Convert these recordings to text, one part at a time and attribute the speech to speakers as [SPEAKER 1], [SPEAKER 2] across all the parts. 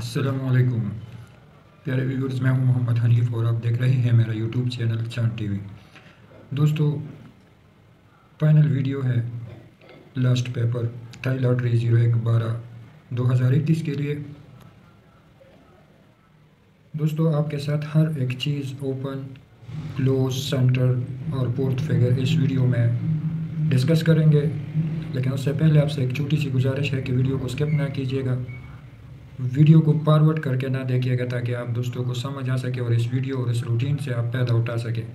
[SPEAKER 1] असलकुम प्यारे व्यूवर्स मैं हूँ मोहम्मद हनीफ और आप देख रहे हैं मेरा यूट्यूब चैनल चाँद टीवी दोस्तों फाइनल वीडियो है last paper Thai lottery zero एक बारह दो हज़ार इक्कीस के लिए। दोस्तों, आपके साथ हर एक चीज़ ओपन क्लोज सेंटर और पोर्ट फिगर इस वीडियो में डिस्कस करेंगे। लेकिन उससे पहले आपसे एक छोटी सी गुजारिश है कि वीडियो को स्किप ना कीजिएगा। वीडियो को फॉरवर्ड करके ना देखिएगा ताकि आप दोस्तों को समझ आ सके और इस वीडियो और इस रूटीन से आप पैदा उठा सकें।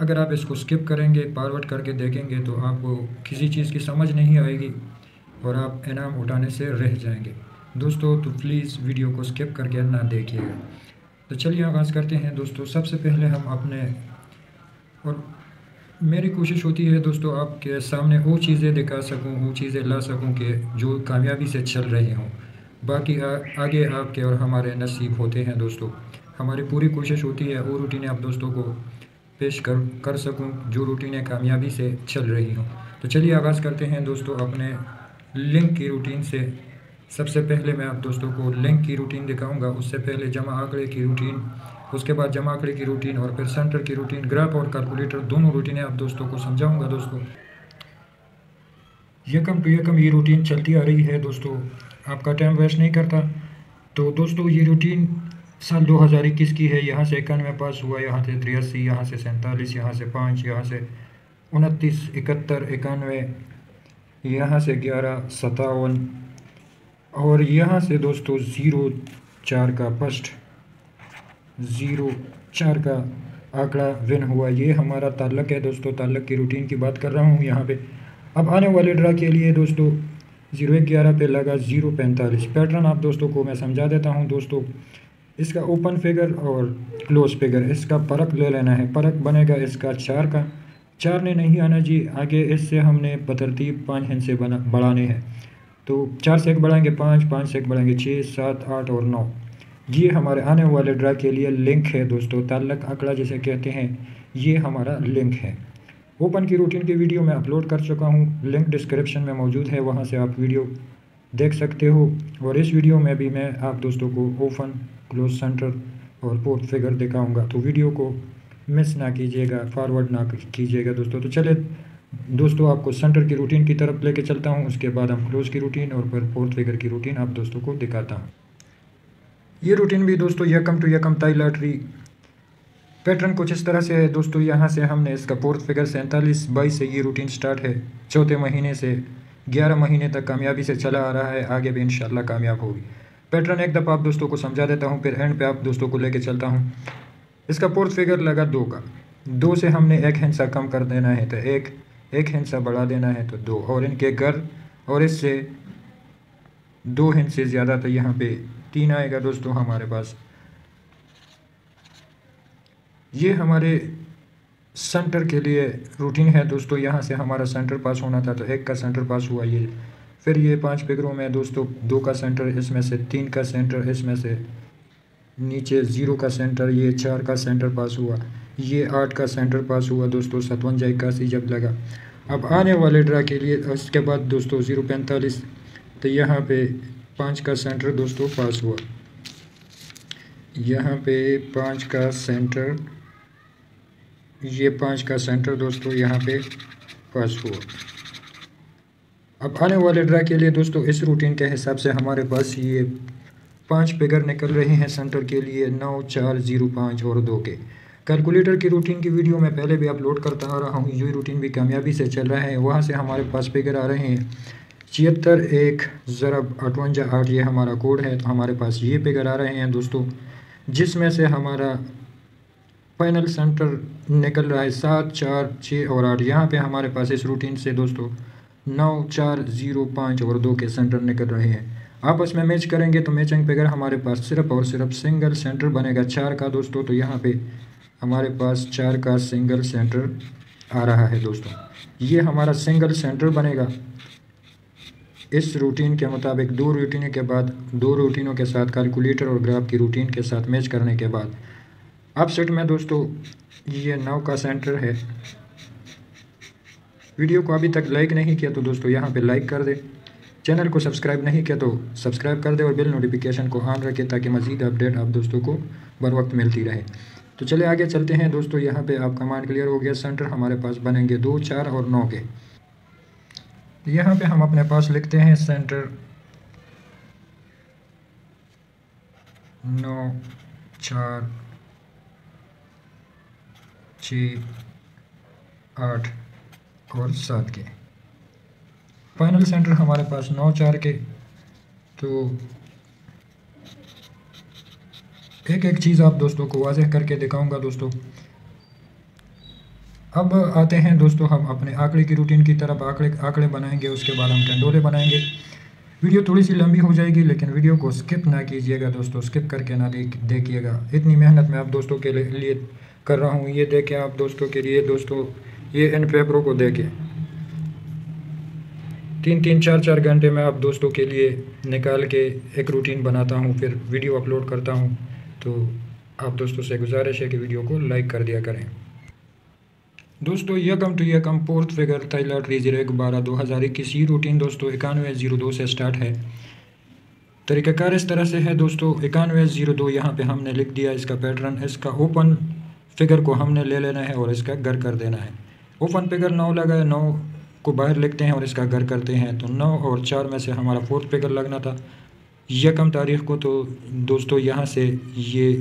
[SPEAKER 1] अगर आप इसको स्किप करेंगे फॉरवर्ड करके देखेंगे तो आपको किसी चीज़ की समझ नहीं आएगी और आप इनाम उठाने से रह जाएँगे। दोस्तों तो प्लीज़ वीडियो को स्किप करके ना देखिएगा। तो चलिए आगाज़ करते हैं, दोस्तों, सबसे पहले हम अपने और मेरी कोशिश होती है, दोस्तों, आपके सामने वो चीज़ें दिखा सकूँ, वो चीज़ें ला सकूँ कि जो कामयाबी से चल रही हों। बाकी आ, आगे आपके और हमारे नसीब होते हैं दोस्तों। हमारी पूरी कोशिश होती है वो रूटीनें आप दोस्तों को पेश कर कर सकूँ जो रूटीनें कामयाबी से चल रही हों। तो चलिए आगाज़ करते हैं दोस्तों अपने लिंक की रूटीन से। सबसे पहले मैं आप दोस्तों को लिंक की रूटीन दिखाऊँगा उससे पहले जमा आंकड़े की रूटीन उसके बाद जमा आंकड़े की रूटीन और फिर सेंटर की रूटीन ग्राफ और कैलकुलेटर दोनों रूटीनें आप दोस्तों को समझाऊँगा दोस्तों। यकम टू यकम ये रूटीन चलती आ रही है दोस्तों। आपका टाइम वेस्ट नहीं करता। तो दोस्तों, ये रूटीन साल 2021 की है। यहाँ से इक्यानवे पास हुआ, यहाँ से तिरासी, यहाँ से सैंतालीस, यहाँ से पाँच, यहाँ से उनतीस, इकहत्तर, इक्यानवे, यहाँ से ग्यारह सतावन और यहाँ से दोस्तों ज़ीरो चार का फ़र्स्ट, ज़ीरो चार का आंकड़ा विन हुआ। ये हमारा ताल्लक है दोस्तों। ताल्लक की रूटीन की बात कर रहा हूँ यहाँ पे। अब आने वाले ड्रा के लिए दोस्तों ज़ीरो ग्यारह पे लगा ज़ीरो पैंतालीस। पैटर्न आप दोस्तों को मैं समझा देता हूँ, दोस्तों। इसका ओपन फिगर और क्लोज फिगर इसका परक ले लेना है। परक बनेगा इसका चार का। चार ने नहीं आना जी, आगे इससे हमने बतरतीब पाँच हिस्से बना, बढ़ाने हैं। तो चार से एक बढ़ाएँगे, पाँच पाँच से एक बढ़ाएँगे छः सात, आठ और नौ। ये हमारे आने वाले ड्रा के लिए लिंक है, दोस्तों। ताल्लक आंकड़ा जिसे कहते हैं, ये हमारा लिंक है। ओपन की रूटीन की वीडियो मैं अपलोड कर चुका हूँ। लिंक डिस्क्रिप्शन में मौजूद है, वहाँ से आप वीडियो देख सकते हो। और इस वीडियो में भी मैं आप दोस्तों को ओपन क्लोज सेंटर और पोर्ट फिगर दिखाऊँगा। तो वीडियो को मिस ना कीजिएगा फॉरवर्ड ना कीजिएगा दोस्तों। तो चले दोस्तों, आपको सेंटर की रूटीन की तरफ़ लेके चलता हूँ। उसके बाद हम क्लोज की रूटीन और फिर फोर्थ फिगर की रूटीन आप दोस्तों को दिखाता हूँ। ये रूटीन भी दोस्तों यकम टू यकम लॉटरी पैटर्न कुछ इस तरह से है। दोस्तों, यहाँ से हमने इसका फोर्थ फिगर सैंतालीस बाईस से ये रूटीन स्टार्ट है। चौथे महीने से, ग्यारह महीने तक कामयाबी से चला आ रहा है। आगे भी इंशाल्लाह कामयाब होगी। पैटर्न एक दफ़ा आप दोस्तों को समझा देता हूँ, फिर एंड पे आप दोस्तों को लेके चलता हूँ। इसका फोर्थ फिगर लगा दो का। दो से हमने एक हिंसा कम कर देना है तो एक एक हिंसा बढ़ा देना है तो दो। और इनके घर, और इससे दो हिंस ज़्यादा तो यहाँ पे तीन आएगा दोस्तों हमारे पास। ये हमारे सेंटर के लिए रूटीन है दोस्तों। यहाँ से हमारा सेंटर पास होना था तो एक का सेंटर पास हुआ ये। फिर ये पाँच फिगरों में दोस्तों, दो का सेंटर इसमें से तीन का सेंटर इसमें से नीचे ज़ीरो का सेंटर ये चार का सेंटर पास हुआ। ये आठ का सेंटर पास हुआ दोस्तों सतवंजा इक्यासी जब लगा। अब आने वाले ड्रा के लिए, उसके बाद दोस्तों ज़ीरो पैंतालीस तो यहाँ पे पाँच का सेंटर दोस्तों पास हुआ। यहाँ पे पाँच का सेंटर ये पाँच का सेंटर दोस्तों यहाँ पे पास हुआ। अब आने वाले ड्रा के लिए दोस्तों इस रूटीन के हिसाब से हमारे पास ये पाँच फिगर निकल रहे हैं सेंटर के लिए नौ, चार ज़ीरो पाँच और दो के। कैलकुलेटर की रूटीन की वीडियो मैं पहले भी अपलोड करता आ रहा हूँ, ये रूटीन भी कामयाबी से चल रहा है, वहाँ से हमारे पास फिगर आ रहे हैं। छिहत्तर, एक ज़रब अठवंजा, आठ, ये हमारा कोड है तो हमारे पास ये फिगर आ रहे हैं दोस्तों, जिसमें से हमारा फाइनल सेंटर निकल रहा है सात, चार छः और आठ। यहाँ पे हमारे पास इस रूटीन से दोस्तों, नौ, चार ज़ीरो पाँच और दो के सेंटर निकल रहे हैं। आपस में मैच करेंगे तो मैचिंग फिगर हमारे पास सिर्फ़ और सिर्फ़ सिंगल सेंटर बनेगा। चार का दोस्तों तो यहाँ पे हमारे पास चार का सिंगल सेंटर आ रहा है दोस्तों। ये हमारा सिंगल सेंटर बनेगा। इस रूटीन के मुताबिक दो रूटीनों के बाद, दो रूटीनों के साथ कैलकुलेटर और ग्राफ की रूटीन के साथ मैच करने के बाद अब सेट में दोस्तों, ये नौ का सेंटर है। वीडियो को अभी तक लाइक नहीं किया तो दोस्तों यहाँ पे लाइक कर दे। चैनल को सब्सक्राइब नहीं किया तो सब्सक्राइब कर दे और बिल नोटिफिकेशन को ऑन रखें ताकि मज़ीद अपडेट आप दोस्तों को बर वक्त मिलती रहे। तो चले आगे चलते हैं दोस्तों, यहाँ पे आपका माइंड क्लियर हो गया। सेंटर हमारे पास बनेंगे दो, चार और नौ के। यहाँ पे हम अपने पास लिखते हैं सेंटर नौ, चार छ, आठ, और सात के। फाइनल सेंटर हमारे पास नौ, चार के। तो एक एक चीज़ आप दोस्तों को वाजह करके दिखाऊँगा दोस्तों। अब आते हैं दोस्तों, हम अपने आंकड़े की रूटीन की तरफ़ आंकड़े आंकड़े बनाएँगे, उसके बाद हम टंडोले बनाएँगे। वीडियो थोड़ी सी लंबी हो जाएगी, लेकिन वीडियो को स्किप ना कीजिएगा दोस्तों स्किप करके ना देख, देखिएगा। इतनी मेहनत मैं आप दोस्तों के लिए कर रहा हूँ, ये देखें आप दोस्तों के लिए, दोस्तों, ये इन पेपरों को देखें। तीन तीन, चार चार घंटे में आप दोस्तों के लिए निकाल के एक रूटीन बनाता हूँ, फिर वीडियो अपलोड करता हूँ। तो आप दोस्तों से गुजारिश है कि वीडियो को लाइक कर दिया करें। दोस्तों यकम टू यकम फोर्थ फिगर थाईलॉटरी ज़ीरो एक बारह, दो हज़ार इक्कीस, ये रूटीन दोस्तों इक्यानवे, ज़ीरो दो से स्टार्ट है। तरीक़ाकार इस तरह से है दोस्तों, इक्यानवे, ज़ीरो दो यहाँ पे हमने लिख दिया, इसका पैटर्न इसका ओपन फिगर को हमने ले लेना है और इसका घर कर देना है। ओपन फिगर नौ लगा नौ को बाहर लिखते हैं और इसका घर करते हैं। तो नौ और चार में से हमारा फोर्थ फिगर लगना था। यकम तारीख को तो दोस्तों यहाँ से ये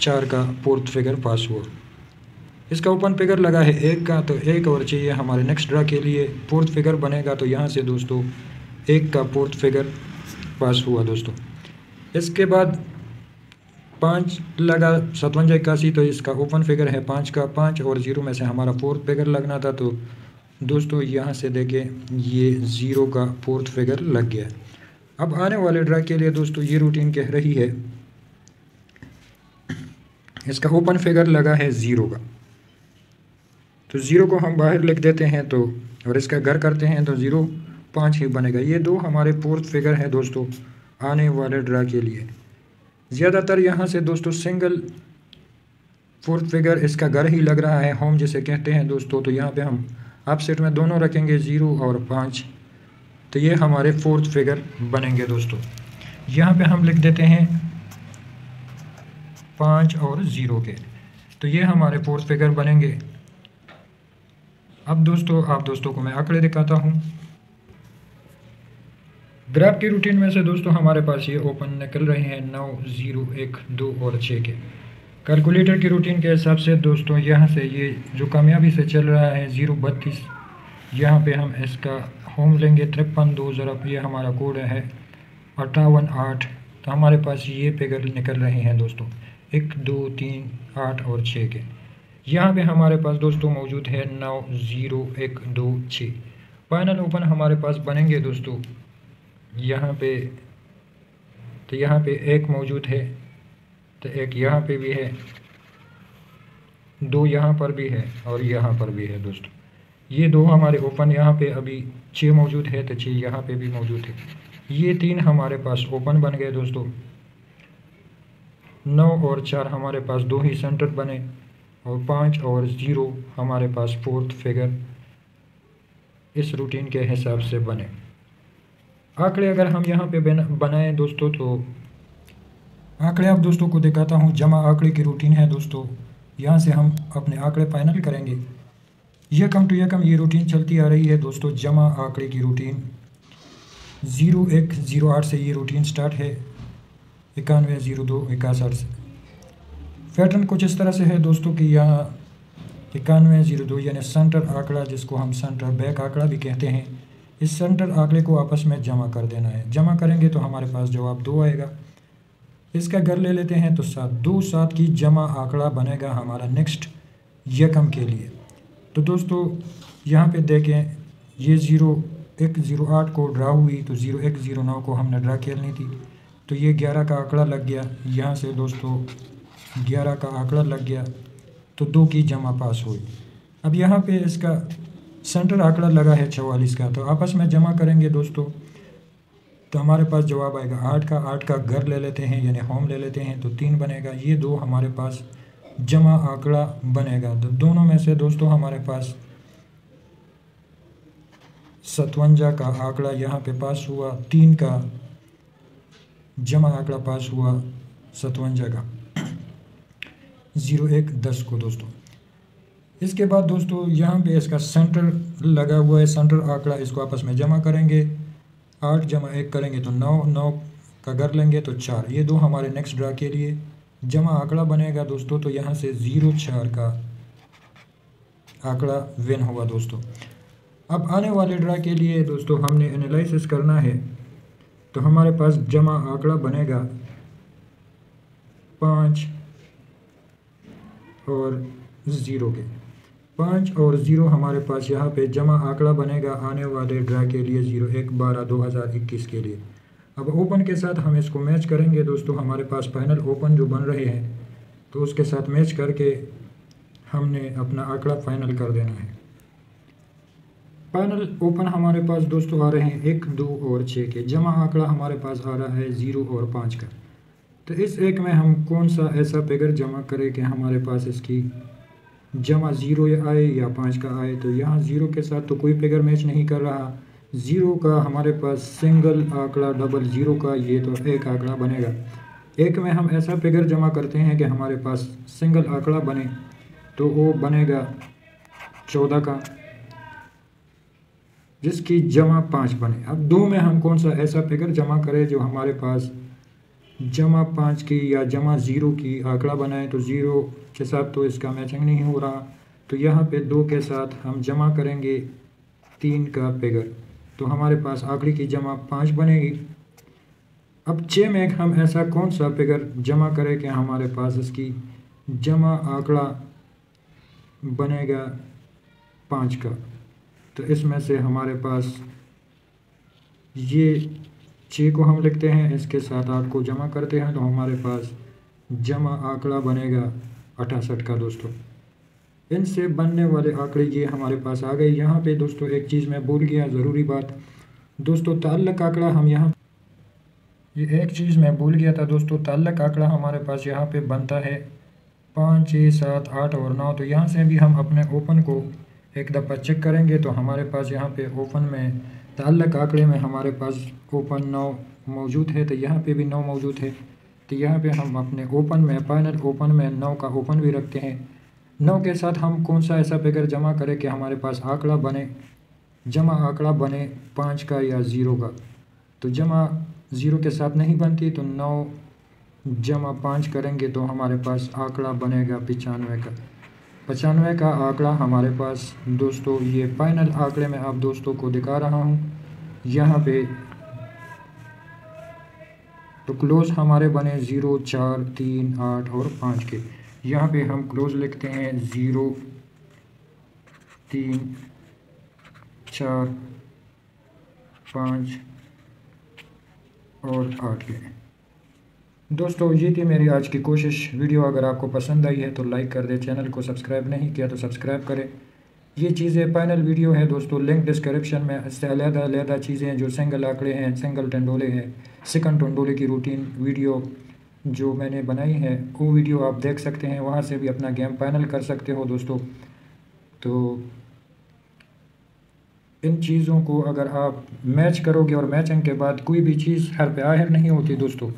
[SPEAKER 1] चार का फोर्थ फिगर पास हुआ। इसका ओपन फिगर लगा है एक का तो एक और चाहिए हमारे नेक्स्ट ड्रा के लिए। फोर्थ फिगर बनेगा तो यहाँ से दोस्तों एक का फोर्थ फिगर पास हुआ दोस्तों। इसके बाद पाँच लगा, सतवंजा इक्यासी तो इसका ओपन फिगर है पाँच का पाँच, और ज़ीरो में से हमारा फोर्थ फिगर लगना था तो दोस्तों यहाँ से देखें, ये ज़ीरो का फोर्थ फिगर लग गया। अब आने वाले ड्रा के लिए दोस्तों ये रूटीन कह रही है, इसका ओपन फिगर लगा है ज़ीरो का। तो ज़ीरो को हम बाहर लिख देते हैं तो और इसका घर करते हैं तो ज़ीरो पाँच ही बनेगा। ये दो हमारे फोर्थ फिगर है दोस्तों, आने वाले ड्रा के लिए। ज़्यादातर यहाँ से दोस्तों सिंगल फोर्थ फिगर इसका घर ही लग रहा है होम जिसे कहते हैं दोस्तों। तो यहाँ पे हम आप सेट में दोनों रखेंगे ज़ीरो और पाँच। तो ये हमारे फोर्थ फिगर बनेंगे दोस्तों। यहाँ पे हम लिख देते हैं पाँच और ज़ीरो के। तो ये हमारे फोर्थ फिगर बनेंगे। अब दोस्तों, आप दोस्तों को मैं आंकड़े दिखाता हूँ। ग्राफ की रूटीन में से दोस्तों हमारे पास ये ओपन निकल रहे हैं नौ ज़ीरो एक, दो और छः के। कैलकुलेटर की रूटीन के हिसाब से दोस्तों यहाँ से ये जो कामयाबी से चल रहा है ज़ीरो बत्तीस, यहाँ पे हम इसका होम लेंगे, तिरपन, दो ज़रा ये हमारा कोड है, अट्ठावन, आठ। तो हमारे पास ये फिगर निकल रहे हैं दोस्तों, एक, दो, तीन, आठ और छः के। यहाँ पे हमारे पास दोस्तों मौजूद है नौ ज़ीरो एक, दो छः फाइनल ओपन हमारे पास बनेंगे दोस्तों यहाँ पे तो यहाँ पे एक मौजूद है तो एक यहाँ पे भी है, दो यहाँ पर भी है और यहाँ पर भी है दोस्तों। ये दो हमारे ओपन यहाँ पे अभी छः मौजूद है तो छः यहाँ पे भी मौजूद है। ये तीन हमारे पास ओपन बन गए दोस्तों। नौ और चार हमारे पास दो ही सेंटर बने और पाँच और ज़ीरो हमारे पास फोर्थ फिगर इस रूटीन के हिसाब से बने। आंकड़े अगर हम यहाँ पे बनाएँ दोस्तों तो आंकड़े आप दोस्तों को दिखाता हूँ, जमा आंकड़े की रूटीन है दोस्तों। यहाँ से हम अपने आंकड़े फाइनल करेंगे। यकम टू यकम ये रूटीन चलती आ रही है दोस्तों, जमा आंकड़े की रूटीन ज़ीरो एक, ज़ीरो आठ से ये रूटीन स्टार्ट है। इक्यानवे, ज़ीरो दो इक्यासठ से। पैटर्न कुछ इस तरह से है दोस्तों कि यहाँ इक्यानवे, ज़ीरो दो, यानी सेंटर आंकड़ा, जिसको हम सेंटर बैक आंकड़ा भी कहते हैं। इस सेंटर आंकड़े को आपस में जमा कर देना है। जमा करेंगे तो हमारे पास जवाब दो आएगा। इसका घर ले लेते हैं तो सात, दो सात की जमा आंकड़ा बनेगा हमारा नेक्स्ट यकम के लिए। तो दोस्तों, यहाँ पे देखें, ये ज़ीरो एक, ज़ीरो आठ को ड्रा हुई तो ज़ीरो एक, ज़ीरो नौ को हमने ड्रा खेलनी थी। तो ये ग्यारह का आंकड़ा लग गया। यहाँ से दोस्तों, ग्यारह का आंकड़ा लग गया तो दो की जमा पास हुई। अब यहाँ पे इसका सेंटर आंकड़ा लगा है चवालीस का तो आपस में जमा करेंगे दोस्तों। तो हमारे पास जवाब आएगा आठ का आठ का घर ले लेते हैं, यानी होम ले लेते हैं तो तीन बनेगा। ये दो हमारे पास जमा आंकड़ा बनेगा। तो दोनों में से दोस्तों हमारे पास सतवंजा का आंकड़ा यहाँ पे पास हुआ, तीन का जमा आंकड़ा पास हुआ सतवंजा का। ज़ीरो एक दस को दोस्तों। इसके बाद दोस्तों, यहाँ पे इसका सेंटर लगा हुआ है सेंटर आंकड़ा इसको आपस में जमा करेंगे। आठ जमा एक करेंगे तो नौ नौ का कर लेंगे तो चार। ये दो हमारे नेक्स्ट ड्रा के लिए जमा आंकड़ा बनेगा दोस्तों तो यहाँ से ज़ीरो चार का आंकड़ा विन हुआ दोस्तों। अब आने वाले ड्रा के लिए दोस्तों, हमने एनालिसिस करना है। तो हमारे पास जमा आंकड़ा बनेगा पाँच और ज़ीरो के। पाँच और ज़ीरो हमारे पास यहाँ पे जमा आंकड़ा बनेगा आने वाले ड्रा के लिए ज़ीरो एक बारह दो हज़ार इक्कीस के लिए। अब ओपन के साथ हम इसको मैच करेंगे दोस्तों, हमारे पास फाइनल ओपन जो बन रहे हैं तो उसके साथ मैच करके हमने अपना आंकड़ा फाइनल कर देना है। पैनल ओपन हमारे पास दोस्तों आ रहे हैं एक, दो और छः के। जमा आंकड़ा हमारे पास आ रहा है ज़ीरो और पाँच का। तो इस एक में हम कौन सा ऐसा फिगर जमा करें कि हमारे पास इसकी जमा ज़ीरो आए या पाँच का आए तो यहाँ ज़ीरो के साथ तो कोई फिगर मैच नहीं कर रहा। ज़ीरो का हमारे पास सिंगल आंकड़ा डबल ज़ीरो का, ये तो एक आंकड़ा बनेगा। एक में हम ऐसा फिगर जमा करते हैं कि हमारे पास सिंगल आंकड़ा बने तो वो बनेगा चौदह का, जिसकी जमा पाँच बने। अब दो में हम कौन सा ऐसा फिगर जमा करें जो हमारे पास जमा पाँच की या जमा ज़ीरो की आंकड़ा बनाए तो ज़ीरो के साथ तो इसका मैचिंग नहीं हो रहा। तो यहाँ पे दो के साथ हम जमा करेंगे तीन का फिगर तो हमारे पास आंकड़े की जमा पाँच बनेगी। अब छः में हम ऐसा कौन सा फिगर जमा करें कि हमारे पास इसकी जमा आंकड़ा बनेगा पाँच का? तो इसमें से हमारे पास ये छः को हम लिखते हैं, इसके साथ आठ को जमा करते हैं तो हमारे पास जमा आंकड़ा बनेगा अठासठ का दोस्तों। इनसे बनने वाले आंकड़े ये हमारे पास आ गए। यहाँ पे दोस्तों एक चीज़ मैं भूल गया, ज़रूरी बात। दोस्तों, ताल्लक आंकड़ा हम यहाँ ये एक चीज़ मैं भूल गया था दोस्तों, ताल्लक आंकड़ा हमारे पास यहाँ पे बनता है पाँच, छः, सात, आठ और नौ। तो यहाँ से भी हम अपने ओपन को एक दफ़ा चेक करेंगे तो हमारे पास यहाँ पे ओपन में ताल्लक आंकड़े में हमारे पास ओपन नौ मौजूद है तो यहाँ पे भी नौ मौजूद है। तो यहाँ पे हम अपने ओपन में फाइनल ओपन में नौ का ओपन भी रखते हैं। नौ के साथ हम कौन सा ऐसा फिगर जमा करें कि हमारे पास आंकड़ा बने? जमा आंकड़ा बने पाँच का या ज़ीरो का। तो जमा ज़ीरो के साथ नहीं बनती तो नौ जमा पाँच करेंगे तो हमारे पास आंकड़ा बनेगा पचानवे का। पचानवे का आंकड़ा हमारे पास। दोस्तों, ये फाइनल आंकड़े में आप दोस्तों को दिखा रहा हूँ। यहाँ पे तो क्लोज हमारे बने ज़ीरो चार, तीन, आठ और पाँच के। यहाँ पे हम क्लोज लिखते हैं ज़ीरो तीन, चार, पाँच और आठ के। दोस्तों, ये थी मेरी आज की कोशिश। वीडियो अगर आपको पसंद आई है तो लाइक कर दें, चैनल को सब्सक्राइब नहीं किया तो सब्सक्राइब करें। ये चीज़ें फाइनल वीडियो है दोस्तों लिंक डिस्क्रिप्शन में। इससे अलहदा अलहदा चीज़ें जो सिंगल आंकड़े हैं सिंगल टंडोले हैं सिकन टंडोले की रूटीन वीडियो जो मैंने बनाई है, वो वीडियो आप देख सकते हैं, वहाँ से भी अपना गेम फाइनल कर सकते हो दोस्तों। तो इन चीज़ों को अगर आप मैच करोगे और मैचिंग के बाद कोई भी चीज़ हर पे आहर नहीं होती दोस्तों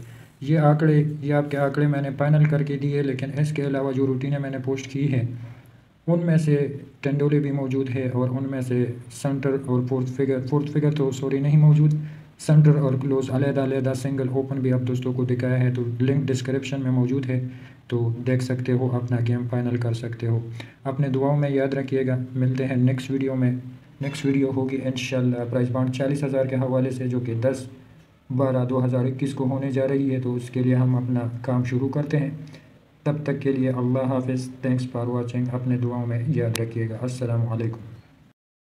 [SPEAKER 1] ये आंकड़े, ये आपके आंकड़े मैंने फाइनल करके दिए लेकिन इसके अलावा जो रूटीनें मैंने पोस्ट की है, उनमें से टेंडोले भी मौजूद है और उनमें से सेंटर और फोर्थ फिगर फोर्थ फिगर तो सॉरी नहीं मौजूद सेंटर और क्लोज अलहदा अलहदा सिंगल ओपन भी आप दोस्तों को दिखाया है तो लिंक डिस्क्रिप्शन में मौजूद है तो देख सकते हो, अपना गेम फाइनल कर सकते हो। अपने दुआओं में याद रखिएगा, मिलते हैं नेक्स्ट वीडियो में। नेक्स्ट वीडियो होगी इन प्राइस बाउंड चालीस हज़ार के हवाले से, जो कि दस बारह दो हज़ार इक्कीस को होने जा रही है तो उसके लिए हम अपना काम शुरू करते हैं। तब तक के लिए अल्लाह हाफिज़। थैंक्स फॉर वाचिंग अपने दुआओं में याद रखिएगा। अस्सलाम वालेकुम